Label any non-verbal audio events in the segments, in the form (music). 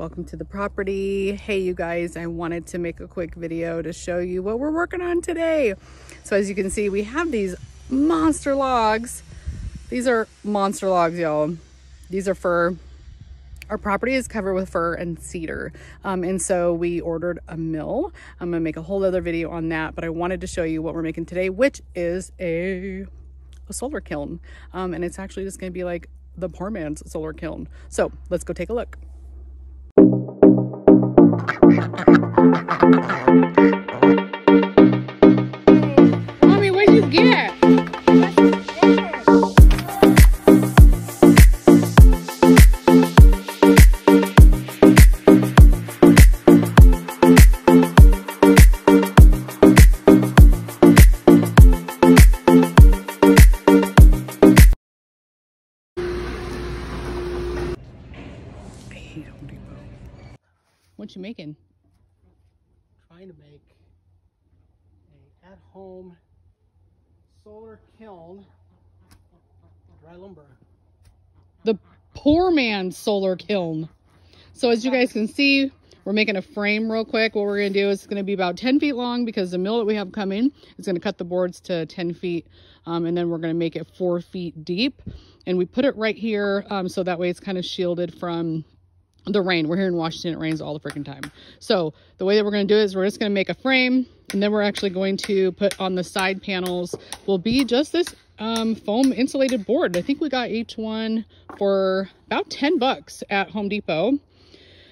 welcome to the property. Hey you guys i wanted to make a quick video to show you what we're working on today. So as you can see we have these monster logs. These are monster logs y'all. These are for our property is covered with fir and cedar. Um, and so we ordered a mill. I'm gonna make a whole other video on that but i wanted to show you what we're making today which is a a solar kiln. Um, and it's actually just gonna be like the poor man's solar kiln. So let's go take a look Mommy, what'd you get? What you making? Trying to make a at-home solar kiln dry lumber. The poor man's solar kiln. So as you guys can see, we're making a frame real quick. What we're gonna do is it's gonna be about 10 feet long because the mill that we have coming is gonna cut the boards to 10 feet. Um, and then we're gonna make it four feet deep. And we put it right here um, so that way it's kind of shielded from the rain. We're here in Washington, it rains all the freaking time. So the way that we're gonna do it is we're just gonna make a frame and then we're actually going to put on the side panels will be just this um, foam insulated board. I think we got each one for about 10 bucks at Home Depot.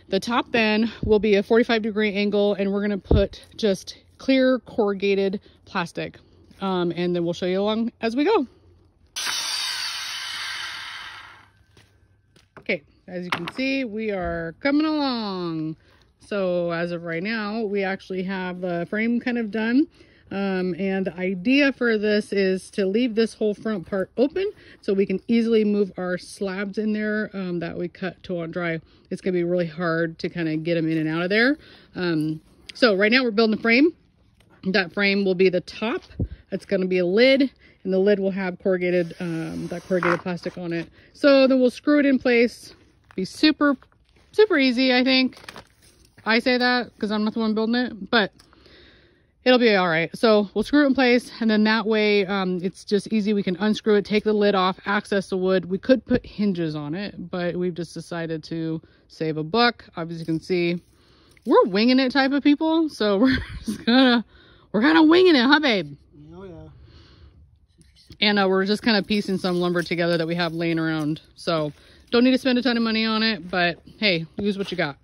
The top then will be a 45 degree angle and we're gonna put just clear corrugated plastic. Um, and then we'll show you along as we go. Okay, as you can see, we are coming along. So as of right now, we actually have the frame kind of done. Um, and the idea for this is to leave this whole front part open so we can easily move our slabs in there um, that we cut to on dry. It's gonna be really hard to kind of get them in and out of there. Um, so right now we're building the frame. That frame will be the top. It's gonna be a lid and the lid will have corrugated, um, that corrugated plastic on it. So then we'll screw it in place. Be super, super easy, I think. I say that because I'm not the one building it, but it'll be all right. So we'll screw it in place and then that way um, it's just easy. We can unscrew it, take the lid off, access the wood. We could put hinges on it, but we've just decided to save a buck. Obviously you can see we're winging it type of people. So (laughs) we're just gonna, we're kind of winging it, huh babe? Yeah. And uh, we're just kind of piecing some lumber together that we have laying around. So don't need to spend a ton of money on it, but hey, use what you got.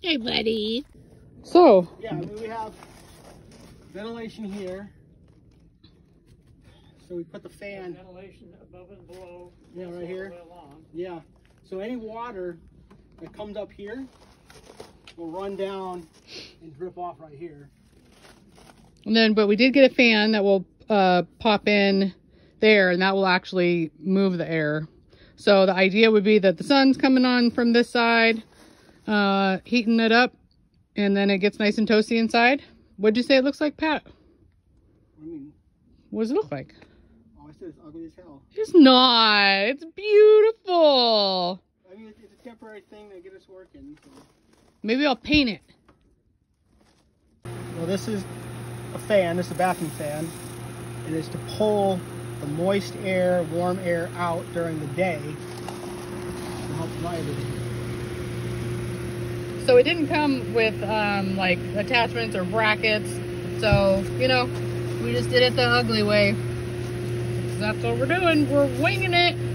Hey, buddy. So, Yeah, I mean, we have ventilation here. So we put the fan, Ventilation above and below. Yeah, right all the here. way along. yeah. So any water that comes up here will run down and drip off right here. and then, but we did get a fan that will uh, pop in there and that will actually move the air. So the idea would be that the sun's coming on from this side, uh, heating it up, and then it gets nice and toasty inside. What'd you say it looks like, Pat? I mean, What does it look like? Said it's ugly as hell. It's not. It's beautiful. I mean, it's, it's a temporary thing to get us working. So. Maybe I'll paint it. Well, this is a fan. This is a bathroom fan. It is to pull the moist air, warm air out during the day to help dry everything. So it didn't come with um, like attachments or brackets. So, you know, we just did it the ugly way. That's what we're doing. We're winging it.